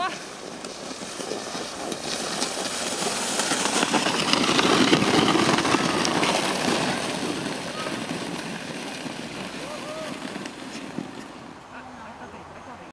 走